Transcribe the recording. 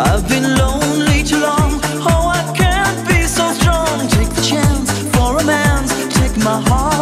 I've been lonely too long. Oh, I can't be so strong. Take the chance for. Take my heart.